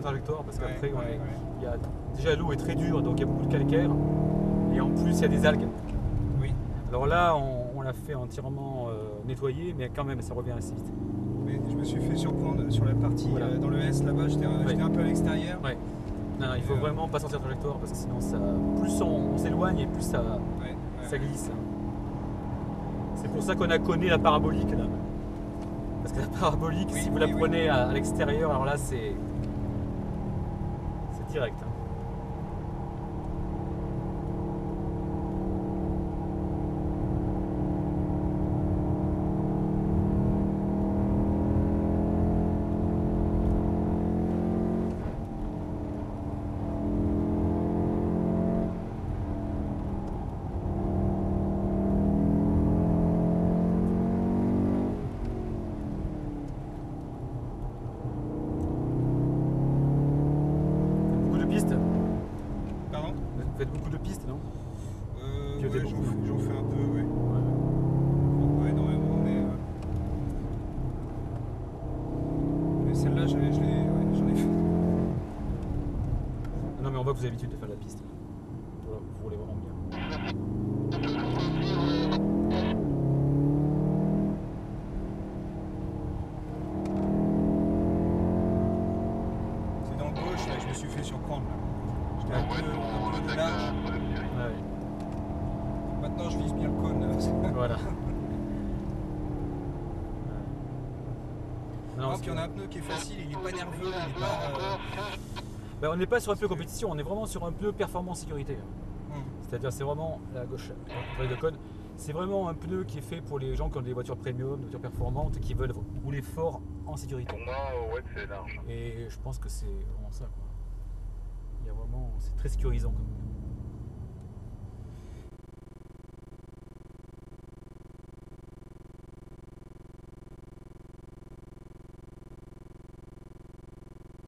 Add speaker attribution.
Speaker 1: trajectoire parce qu'après,
Speaker 2: ouais, ouais.
Speaker 1: il y a, déjà l'eau est très dure, donc il y a beaucoup de calcaire. Et en plus, il y a des algues.
Speaker 2: Oui.
Speaker 1: Alors là, on, on l'a fait entièrement euh, nettoyer, mais quand même, ça revient assez vite.
Speaker 2: Mais je me suis fait surprendre sur la partie
Speaker 1: Voilà.
Speaker 2: euh, dans le S là-bas, j'étais un,
Speaker 1: Ouais.
Speaker 2: j'étais un peu à l'extérieur.
Speaker 1: Ouais. Non, non, il faut
Speaker 2: Euh.
Speaker 1: vraiment pas sortir de trajectoire parce que sinon, ça, plus on, on s'éloigne et plus ça, glisse. hein. C'est pour ça qu'on a connu la parabolique là. Parce que la parabolique,
Speaker 2: Oui,
Speaker 1: si vous la
Speaker 2: oui.
Speaker 1: prenez à, à l'extérieur, alors là c'est. C'est direct. hein. Beaucoup de pistes.
Speaker 2: Pardon
Speaker 1: Vous faites beaucoup de pistes, non
Speaker 2: euh, ouais, j'en fais- un peu, ouais. Pas énormément, mais. euh, Mais celle-là, j'avais- je l'ai- ouais, j'en ai fait.
Speaker 1: Non, mais on voit que vous avez l'habitude de faire de la piste. Voilà, vous roulez vraiment bien.
Speaker 2: C'est dans le gauche, là, que je me suis fait surprendre. là. J'étais un peu, un peu de large.
Speaker 1: Ouais,
Speaker 2: Maintenant, je vise bien le cône. là.
Speaker 1: voilà. Non,
Speaker 2: puis on a un pneu qui est facile, il est pas nerveux, il est pas. euh,
Speaker 1: Ben, on n'est pas sur un pneu compétition, on est vraiment sur un pneu performance sécurité.
Speaker 2: hum.
Speaker 1: C'est-à-dire c'est vraiment la gauche, de code. C'est vraiment un pneu qui est fait pour les gens qui ont des voitures premium, des voitures performantes et qui veulent rouler fort en sécurité.
Speaker 3: Pour moi, ouais, c'est large.
Speaker 1: Et je pense que c'est vraiment ça. Quoi. Vraiment, c'est très sécurisant. Comme...